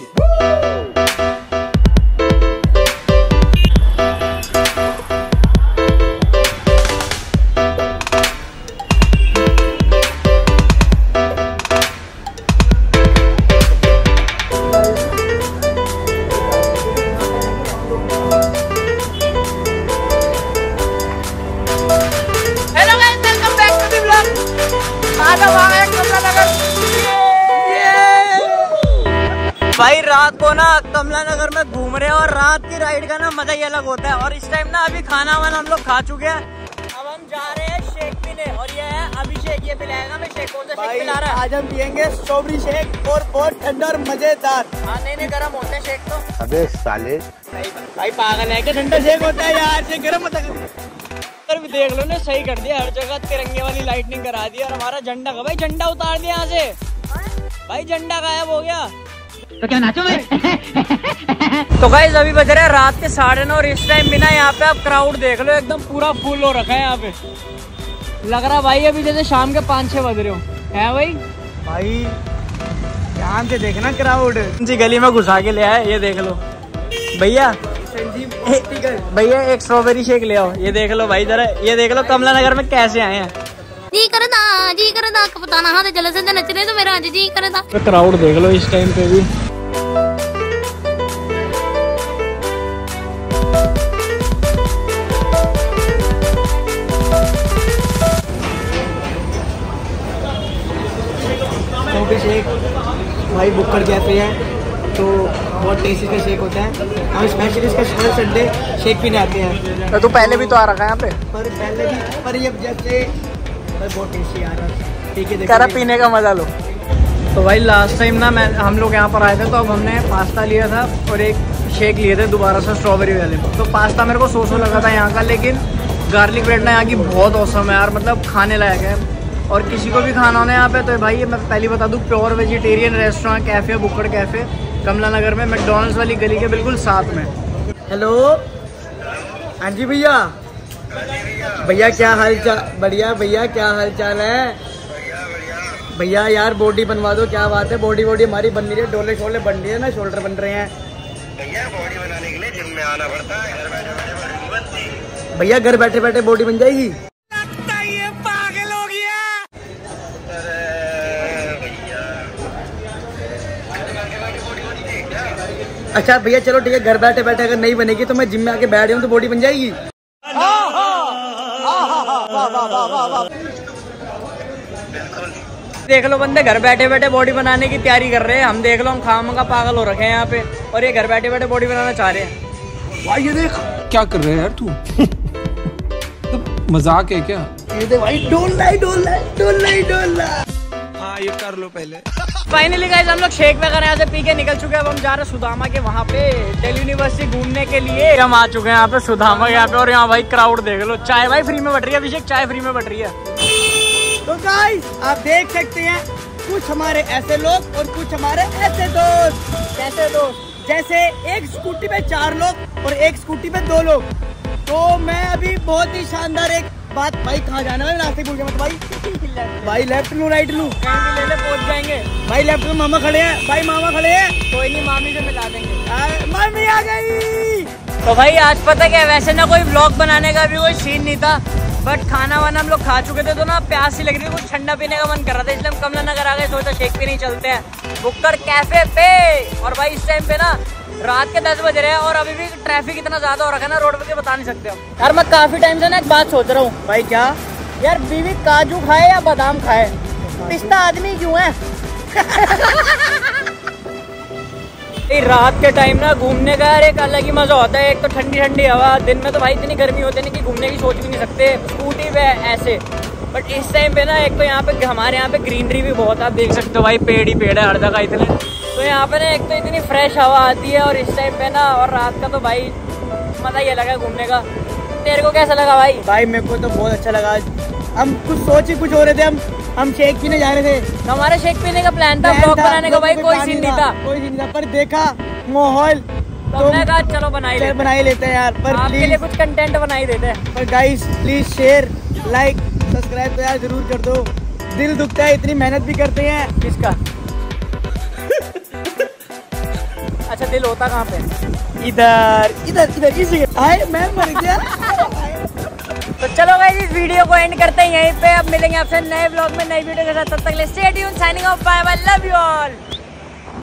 working. Woo! रात को ना कमला नगर में घूम रहे हैं और रात की राइड का ना मज़ा ही अलग होता है। और इस टाइम ना अभी खाना वाना हम लोग खा चुके हैं। अब हम जा रहे हैं शेक पीने और ये है अभिषेक ये पिलाएगा मैं शेक। कौन सा शेक पिला रहा है? आज हम पियेंगे स्ट्रॉबेरी शेक और बहुत ठंडा और मज़ेदार। हाँ नहीं नहीं गर्म होते हैं शेक तो। अबे साले। भाई पागल है क्या? ठंडा शेक होता है यार शेक गर्म होता है। पर भी देख लो ना सही कर दिया। हर जगह तिरंगे वाली लाइटनिंग करा दी और हमारा झंडा का भाई झंडा उतार दिया यहाँ से। भाई झंडा गायब हो गया। तो क्या नाचो मैं तो गाइज़ अभी बज रहे रात के साढ़े नौ और इस टाइम बिना यहाँ पे आप क्राउड देख लो एकदम पूरा फुल हो रखा है यहाँ पे। लग रहा भाई अभी जैसे शाम के पाँच छह बज रहे हो। है भाई? भाई ध्यान से देखना क्राउड जी गली में घुसा के ले आए ये देख लो। भैया भैया एक स्ट्रॉबेरी शेक ले आओ। ये देख लो भाई जरा ये देख लो कमला नगर में कैसे आए हैं। जी करदा जी करदा बताना हाँ जल से नचने तो मेरा जी करदा। क्राउड तो देख लो इस टाइम पे भी। भाई बुक्कर कहते हैं। तो बहुत टेस्टी का शेक होता है। हम स्पेशली इसका हर संडे शेक पीने आते हैं। तो तू पहले भी तो आ रखा है यहाँ पे? पर पहले भी पर ये जैसे पर बहुत टेस्टी आ रहा है ठीक है। कह पीने का मज़ा लो। तो भाई लास्ट टाइम ना मैं हम लोग यहाँ पर आए थे तो अब हमने पास्ता लिया था और एक शेक लिए थे दोबारा से स्ट्रॉबेरी वाले। तो पास्ता मेरे को सो सो लगा था यहाँ का लेकिन गार्लिक ब्रेड ना यहाँ की बहुत औसम है यार। मतलब खाने लायक है। और किसी को भी खाना होना है यहाँ पे तो भाई मैं पहले बता दूँ pure vegetarian restaurant cafe Bukkad cafe Kamla Nagar में मैकडोनल्ड्स वाली गली के बिल्कुल साथ में। हेलो हाँ जी भैया। भैया क्या हाल चाल बढ़िया भैया क्या हाल चाल है? भैया यार बॉडी बनवा दो क्या बात है? बॉडी बॉडी हमारी बन रही है डोले शोले बन रही है ना शोल्डर बन रहे हैं। भैया बॉडी बनाने के लिए जिम में आना पड़ता है घर बैठे बैठे बॉडी बनती भैया घर बैठे बैठे बॉडी बन जाएगी? अच्छा भैया चलो ठीक है घर बैठे बैठे अगर नहीं बनेगी तो मैं जिम में आके बैठ जाऊँ तो बॉडी बन जाएगी? देख लो बंदे घर बैठे बैठे बॉडी बनाने की तैयारी कर रहे हैं। हम देख लो हम खाम का पागल हो रखे हैं यहाँ पे और ये घर बैठे बैठे बॉडी बनाना चाह रहे हैं। भाई ये देख। क्या कर रहे हैं यार तू? तो मज़ाक है क्या? ये देख भाई डोल डोल डोल डोल हाँ ये कर लो पहले। फाइनली गाइस हम लोग शेक वगैरह यहाँ से पी के निकल चुके हैं। अब हम जा रहे हैं सुदामा के वहाँ पे दिल्ली यूनिवर्सिटी घूमने के लिए। हम आ चुके हैं यहाँ पे सुदामा के यहाँ पे और यहाँ भाई क्राउड देख लो। चाय भाई फ्री में बट रही है अभिषेक चाय फ्री में बट रही है। तो गाइस आप देख सकते हैं कुछ हमारे ऐसे लोग और कुछ हमारे ऐसे दोस्त। कैसे दोस्त? जैसे एक स्कूटी पे चार लोग और एक स्कूटी पे दो लोग। तो मैं अभी बहुत ही शानदार एक बात भाई कहाँ जाना है? रास्ते भूल गया मत भाई। भाई लेफ़्ट लू राइट लू? कहीं ले ले पहुँच जाएँगे। भाई लेफ़्ट में मामा खड़े हैं। भाई मामा खड़े हैं? कोई नहीं मामी से मिला देंगे। आ, मम्मी आ गई। तो भाई आज पता क्या वैसे ना कोई ब्लॉग बनाने का भी कोई सीन नहीं था बट खाना वाना हम लोग खा चुके थे तो ना प्यास ही लग रही थी कुछ ठंडा पीने का मन कर रहा था इसलिए हम कमला नगर आ गए सोचा शेक भी नहीं चलते हैं। बुक्कर कैफ़े पे। और भाई इस टाइम पे ना रात के दस बज रहे हैं और अभी भी ट्रैफ़िक इतना ज़्यादा हो रखा है ना रोड पे बता नहीं सकते हम। यार मैं काफ़ी टाइम से ना एक बात सोच रहा हूँ। भाई क्या? यार बीवी काजू खाए या बादाम खाए? पिस्ता आदमी क्यों है? रात के टाइम ना घूमने का यार एक अलग ही मज़ा होता है। एक तो ठंडी ठंडी हवा। दिन में तो भाई इतनी गर्मी होती है ना कि घूमने की सोच भी नहीं सकते। स्कूटी पे ऐसे। बट इस टाइम पे ना एक तो यहाँ पे हमारे यहाँ पे ग्रीनरी भी बहुत है आप देख सकते हो भाई पेड़ ही पेड़ है हर जगह इतने। तो यहाँ पे ना एक तो इतनी फ्रेश हवा आती है और इस टाइम पे ना और रात का तो भाई मज़ा ही अलग है घूमने का। तेरे को कैसा लगा भाई? भाई मेरे को तो बहुत अच्छा लगा। हम कुछ सोच ही कुछ हो रहे थे हम हम शेक पीने जा रहे थे। तो हमारे शेक पीने का प्लान था ब्लॉग बनाने का भाई कोई सीन नहीं था कोई सीन नहीं था पर देखा माहौल तो हमने कहा चलो बनाई लेते बना ही लेते हैं यार पर आपके लिए कुछ कंटेंट बनाई देते हैं। पर guys please share like subscribe तो यार ज़रूर कर दो। दिल दुखता है इतनी मेहनत भी करते हैं। किसका? वैसे दिल होता कहाँ पे? इधर इधर इधर इस आए मैं मर गया। तो चलो भाई इस वीडियो को एंड करते हैं यहीं पे। अब मिलेंगे आपसे नए ब्लॉग में, नई वीडियो के साथ। तब तक के लिए stay tune signing off bye bye love you all